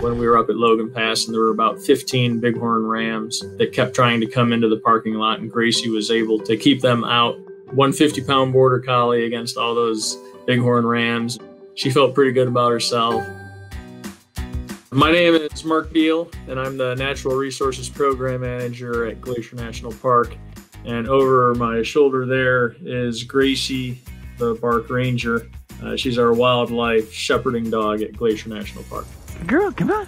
when we were up at Logan Pass, and there were about 15 bighorn rams that kept trying to come into the parking lot, and Gracie was able to keep them out. 150 pound border collie against all those bighorn rams. She felt pretty good about herself. My name is Mark Biel, and I'm the Natural Resources Program Manager at Glacier National Park. And over my shoulder there is Gracie, the Bark Ranger. Uh, she's our wildlife shepherding dog at Glacier National Park. Girl, come on.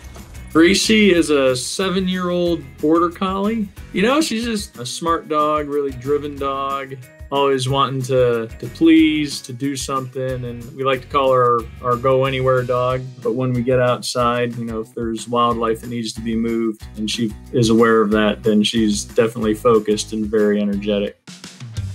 Gracie is a seven year old border collie. You know, she's just a smart dog, really driven dog always wanting to to please, to do something, and we like to call her our, our go anywhere dog. But when we get outside, you know, if there's wildlife that needs to be moved, and she is aware of that, then she's definitely focused and very energetic.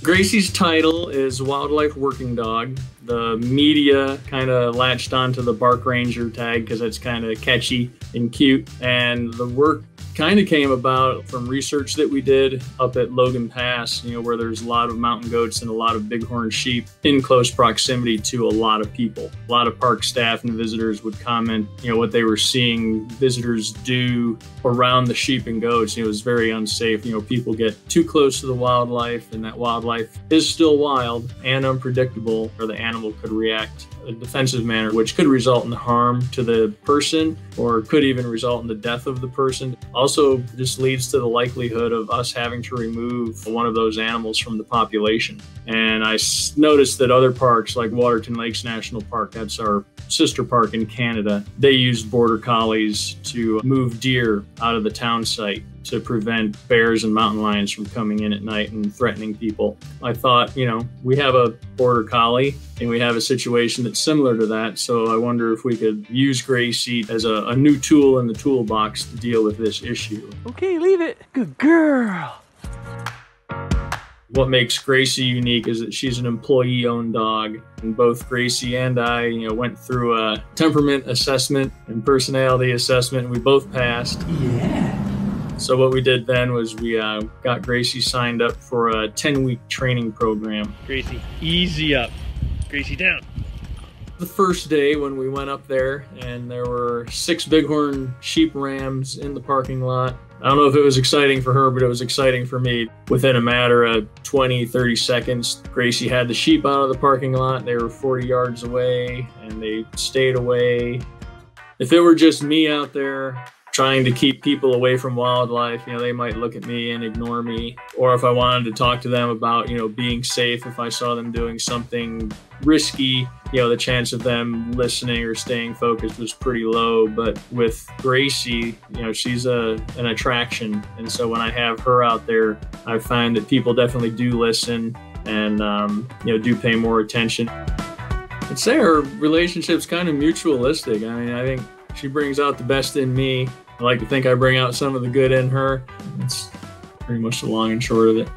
Gracie's title is Wildlife Working Dog. The media kind of latched onto the Bark Ranger tag because it's kind of catchy and cute. And the work kind of came about from research that we did up at Logan Pass, you know, where there's a lot of mountain goats and a lot of bighorn sheep in close proximity to a lot of people. A lot of park staff and visitors would comment, you know, what they were seeing visitors do around the sheep and goats. It was very unsafe. You know, people get too close to the wildlife, and that wildlife is still wild and unpredictable, or the animal could react a defensive manner, which could result in harm to the person or could even result in the death of the person. Also, this leads to the likelihood of us having to remove one of those animals from the population. And I noticed that other parks, like Waterton Lakes National Park, that's our sister park in Canada, they used border collies to move deer out of the town site to prevent bears and mountain lions from coming in at night and threatening people. I thought, you know, we have a border collie and we have a situation that's similar to that. So I wonder if we could use Gracie as a, a new tool in the toolbox to deal with this issue. Okay, leave it. Good girl. What makes Gracie unique is that she's an employee-owned dog, and both Gracie and I, you know, went through a temperament assessment and personality assessment, and we both passed. Yeah. So what we did then was we uh, got Gracie signed up for a 10-week training program. Gracie, easy up. Gracie, down. The first day when we went up there, and there were six bighorn sheep rams in the parking lot. I don't know if it was exciting for her, but it was exciting for me. Within a matter of 20, 30 seconds, Gracie had the sheep out of the parking lot. They were 40 yards away, and they stayed away. If it were just me out there, trying to keep people away from wildlife. You know, they might look at me and ignore me. Or if I wanted to talk to them about, you know, being safe, if I saw them doing something risky, you know, the chance of them listening or staying focused was pretty low. But with Gracie, you know, she's a an attraction. And so when I have her out there, I find that people definitely do listen and, um, you know, do pay more attention. I'd say our relationship's kind of mutualistic. I mean, I think she brings out the best in me I like to think I bring out some of the good in her. That's pretty much the long and short of it.